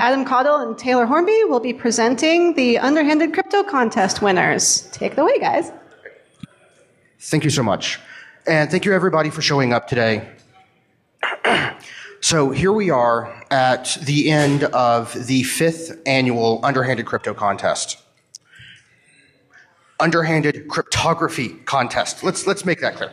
Adam Caudill and Taylor Hornby will be presenting the Underhanded Crypto Contest winners. Take it away, guys. Thank you so much. And thank you, everybody, for showing up today. so, here we are at the end of the fifth annual Underhanded Crypto Contest. Underhanded Cryptography Contest. Let's, let's make that clear.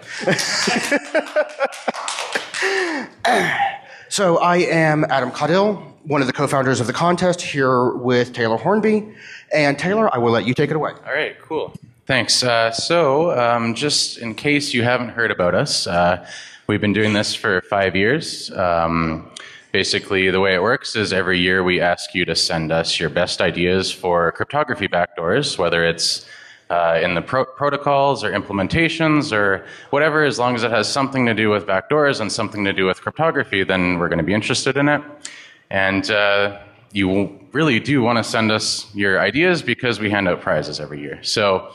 so, I am Adam Caudill, one of the co founders of the contest, here with Taylor Hornby. And Taylor, I will let you take it away. All right, cool. Thanks. Uh, so, um, just in case you haven't heard about us, uh, we've been doing this for five years. Um, basically, the way it works is every year we ask you to send us your best ideas for cryptography backdoors, whether it's uh, in the pro- protocols or implementations or whatever, as long as it has something to do with backdoors and something to do with cryptography, then we're going to be interested in it. And uh, you really do want to send us your ideas because we hand out prizes every year. So,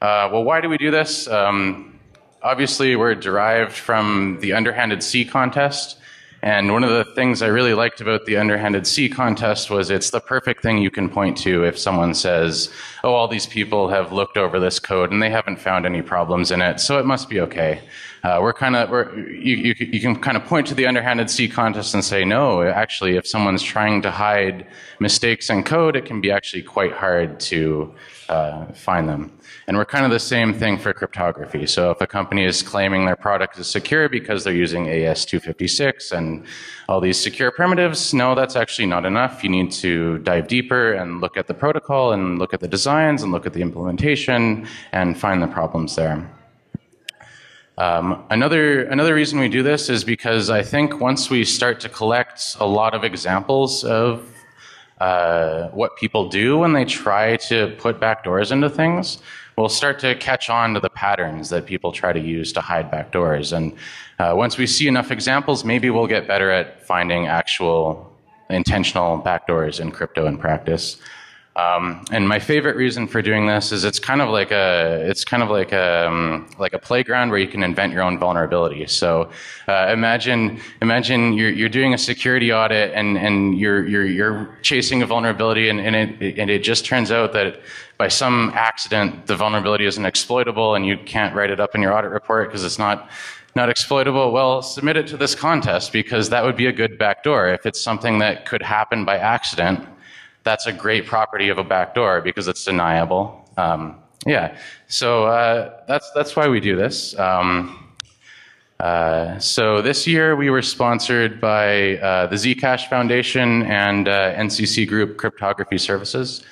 uh, well, why do we do this? Um, obviously, we're derived from the Underhanded C contest. And one of the things I really liked about the Underhanded C contest was it's the perfect thing you can point to if someone says, oh, all these people have looked over this code and they haven't found any problems in it, so it must be okay. Uh, we're kind of, you, you, you, can kind of point to the Underhanded C contest and say, no, actually, if someone's trying to hide mistakes in code, it can be actually quite hard to uh, find them. And we're kind of the same thing for cryptography. So if a company is claiming their product is secure because they're using AES-256 and all these secure primitives, no, that's actually not enough. You need to dive deeper and look at the protocol and look at the designs and look at the implementation and find the problems there. Um, another, another reason we do this is because I think once we start to collect a lot of examples of uh, what people do when they try to put backdoors into things, we'll start to catch on to the patterns that people try to use to hide backdoors. And uh, once we see enough examples, maybe we'll get better at finding actual intentional backdoors in crypto in practice. Um, and my favorite reason for doing this is it's kind of like a it's kind of like a um, like a playground where you can invent your own vulnerability. So uh, imagine imagine you're you're doing a security audit and and you're you're you're chasing a vulnerability and, and it and it just turns out that by some accident the vulnerability isn't exploitable and you can't write it up in your audit report because it's not not exploitable, well, submit it to this contest because that would be a good backdoor. If it's something that could happen by accident, that's a great property of a backdoor because it's deniable. Um, yeah, so uh, that's that's why we do this. Um, uh, so this year we were sponsored by uh, the Zcash Foundation and uh, NCC Group Cryptography Services.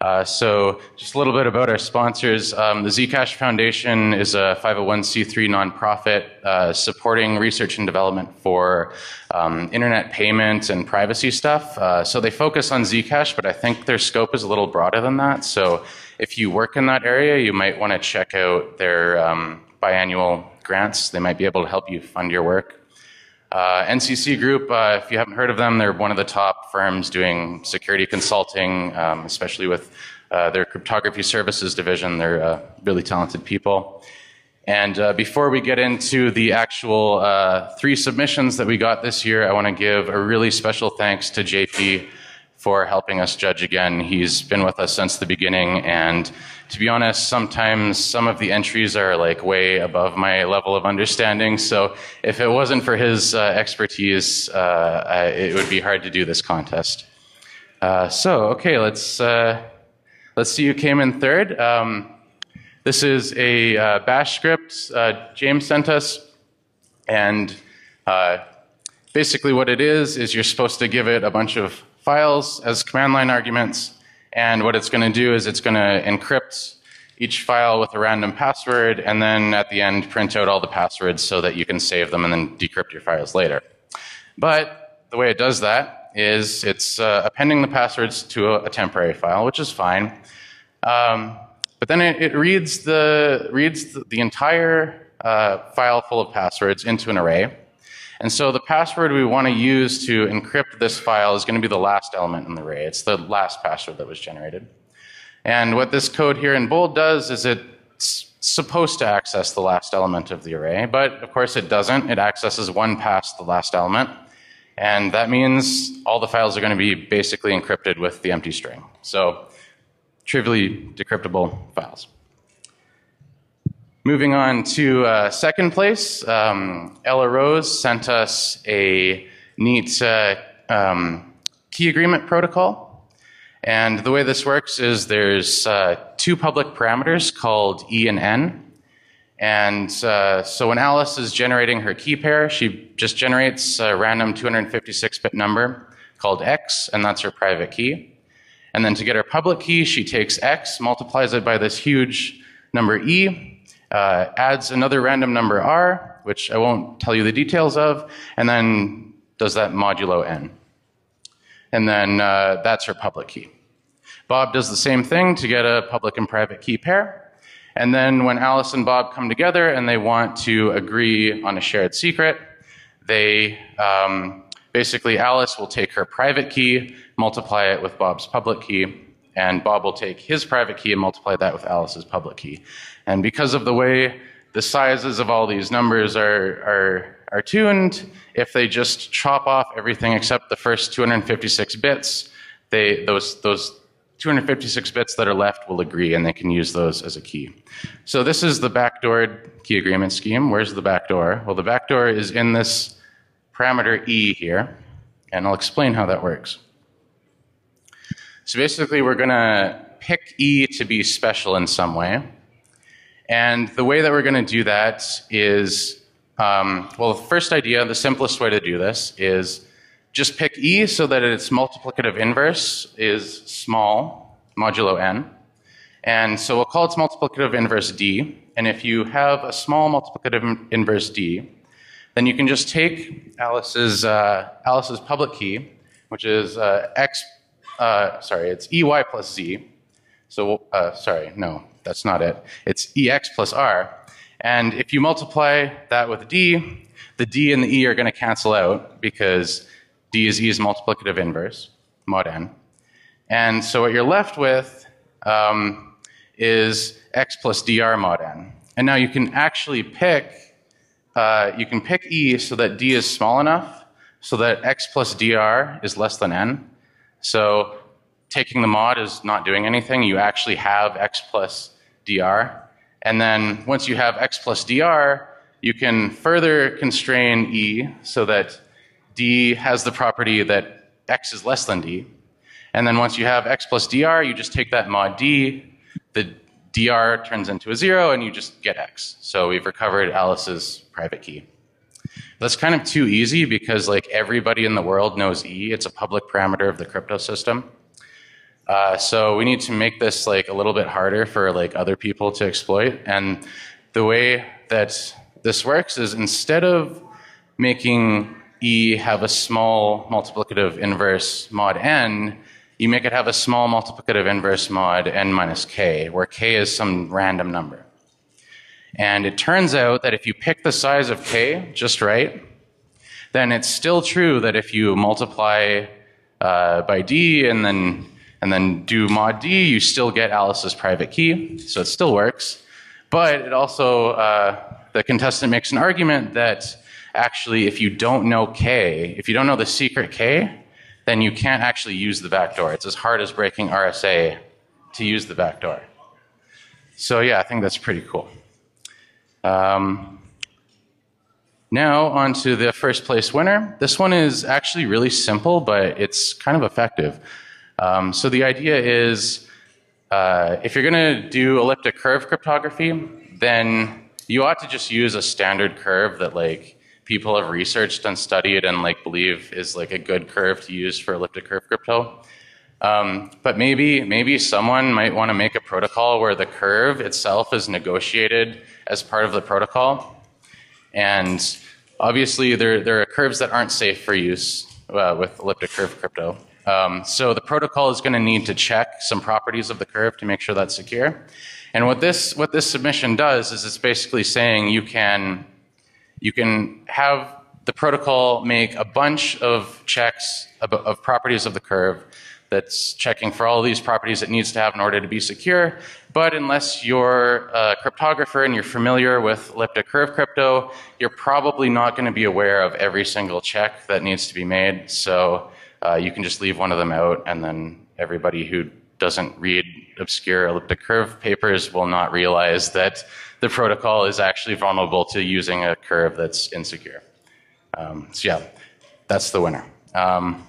Uh, so, just a little bit about our sponsors. Um, the Zcash Foundation is a 501c3 nonprofit uh, supporting research and development for um, internet payments and privacy stuff. Uh, so, they focus on Zcash, but I think their scope is a little broader than that. So, if you work in that area, you might want to check out their um, biannual grants. They might be able to help you fund your work. Uh, NCC Group, uh, if you haven't heard of them, they're one of the top firms doing security consulting, um, especially with uh, their cryptography services division. They're uh, really talented people. And uh, before we get into the actual uh, three submissions that we got this year, I want to give a really special thanks to JP for helping us judge again. He's been with us since the beginning, and to be honest, sometimes some of the entries are like way above my level of understanding. So if it wasn't for his uh, expertise, uh, I, it would be hard to do this contest. Uh, so okay, let's uh, let's see who came in third. Um, this is a uh, Bash script uh, James sent us, and basically what it is is you're supposed to give it a bunch of files as command line arguments. And what it's going to do is it's going to encrypt each file with a random password, and then at the end print out all the passwords so that you can save them and then decrypt your files later. But the way it does that is it's uh, appending the passwords to a, a, temporary file, which is fine. Um, but then it, it, reads the reads the, the entire uh, file full of passwords into an array, and so the password we want to use to encrypt this file is going to be the last element in the array. It's the last password that was generated. And what this code here in bold does is it's supposed to access the last element of the array, but of course it doesn't. It accesses one past the last element. And that means all the files are going to be basically encrypted with the empty string. So trivially decryptable files. Moving on to uh, second place, um, Ella Rose sent us a neat uh, um, key agreement protocol. And the way this works is there's uh, two public parameters called E and N. And uh, so when Alice is generating her key pair, she just generates a random 256 bit number called X, and that's her private key. And then to get her public key, she takes X, multiplies it by this huge number E, uh, adds another random number R, which I won't tell you the details of, and then does that modulo N. And then uh, that's her public key. Bob does the same thing to get a public and private key pair. And then when Alice and Bob come together and they want to agree on a shared secret, they um, basically Alice will take her private key, multiply it with Bob's public key, and Bob will take his private key and multiply that with Alice's public key. And because of the way the sizes of all these numbers are, are, are tuned, if they just chop off everything except the first 256 bits, they, those, those 256 bits that are left will agree and they can use those as a key. So this is the backdoored key agreement scheme. Where's the backdoor? Well, the backdoor is in this parameter E here, and I'll explain how that works. So basically, we're going to pick E to be special in some way. And the way that we're going to do that is, um, well, the first idea, the simplest way to do this is just pick E so that its multiplicative inverse is small, modulo n. And so we'll call its multiplicative inverse d. And if you have a small multiplicative inverse d, then you can just take Alice's, uh, Alice's public key, which is uh, x, uh, sorry, it's ey plus z. So, uh, sorry, no, that's not it. It's ex plus r. And if you multiply that with d, the d and the e are going to cancel out because d is e's multiplicative inverse, mod n. And so what you're left with um, is x plus dr mod n. And now you can actually pick, uh, you can pick e so that d is small enough so that x plus dr is less than n. So taking the mod is not doing anything. You actually have x plus dr. And then once you have x plus dr, you can further constrain e so that d has the property that x is less than d. And then once you have x plus dr, you just take that mod d, the dr turns into a zero, and you just get x. So we've recovered Alice's private key. That's kind of too easy because like everybody in the world knows E. It's a public parameter of the crypto system. Uh, so we need to make this like a little bit harder for like other people to exploit. And the way that this works is instead of making E have a small multiplicative inverse mod n, you make it have a small multiplicative inverse mod n minus k, where k is some random number. And it turns out that if you pick the size of k just right, then it's still true that if you multiply uh, by d and then and then do mod d, you still get Alice's private key, so it still works. But it also, uh, the contestant makes an argument that actually, if you don't know K, if you don't know the secret K, then you can't actually use the backdoor. It's as hard as breaking RSA to use the backdoor. So yeah, I think that's pretty cool. Um, now on to the first place winner. This one is actually really simple, but it's kind of effective. Um, so the idea is uh, if you're going to do elliptic curve cryptography, then you ought to just use a standard curve that like people have researched and studied and like believe is like a good curve to use for elliptic curve crypto. Um, but maybe maybe someone might want to make a protocol where the curve itself is negotiated as part of the protocol, and obviously there there are curves that aren't safe for use uh, with elliptic curve crypto. Um, so the protocol is going to need to check some properties of the curve to make sure that's secure. And what this what this submission does is it's basically saying you can you can have the protocol make a bunch of checks of, of properties of the curve that's checking for all these properties it needs to have in order to be secure. But unless you're a cryptographer and you're familiar with elliptic curve crypto, you're probably not going to be aware of every single check that needs to be made. So uh, you can just leave one of them out, and then everybody who doesn't read obscure elliptic curve papers will not realize that the protocol is actually vulnerable to using a curve that's insecure. Um, so yeah, that's the winner. Um,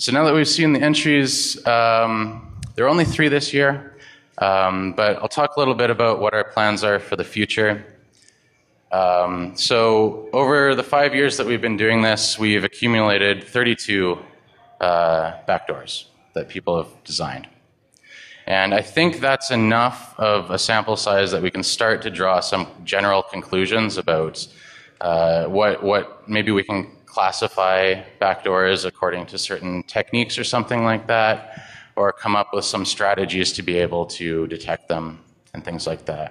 so now that we've seen the entries, um, there are only three this year, um, but I'll talk a little bit about what our plans are for the future. Um, so over the five years that we've been doing this, we've accumulated 32 uh, backdoors that people have designed. And I think that's enough of a sample size that we can start to draw some general conclusions about uh, what, what maybe we can classify backdoors according to certain techniques or something like that, or come up with some strategies to be able to detect them and things like that.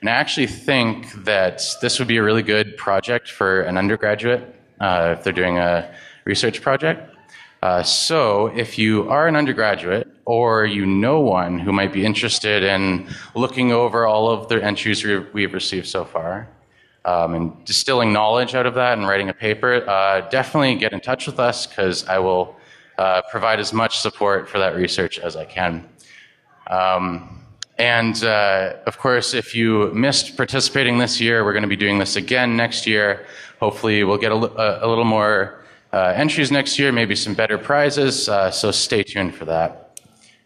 And I actually think that this would be a really good project for an undergraduate uh, if they're doing a research project. Uh, so, if you are an undergraduate or you know one who might be interested in looking over all of the entries we've received so far um, and distilling knowledge out of that and writing a paper, uh, definitely get in touch with us because I will uh, provide as much support for that research as I can. Um, and uh, of course, if you missed participating this year, we're going to be doing this again next year. Hopefully, we'll get a, a little more uh, entries next year, maybe some better prizes, uh, so stay tuned for that.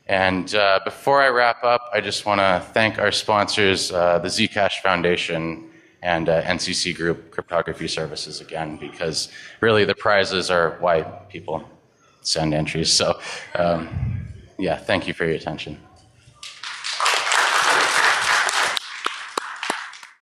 And uh, before I wrap up, I just want to thank our sponsors, uh, the Zcash Foundation and uh, NCC Group Cryptography Services again, because really the prizes are why people send entries. So, um, yeah, thank you for your attention.